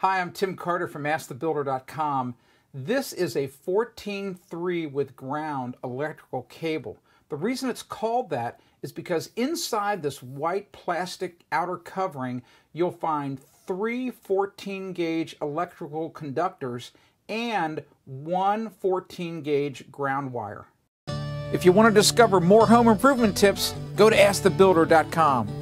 Hi, I'm Tim Carter from AskTheBuilder.com. This is a 14-3 with ground electrical cable. The reason it's called that is because inside this white plastic outer covering, you'll find three 14 gauge electrical conductors and one 14 gauge ground wire. If you want to discover more home improvement tips, go to AskTheBuilder.com.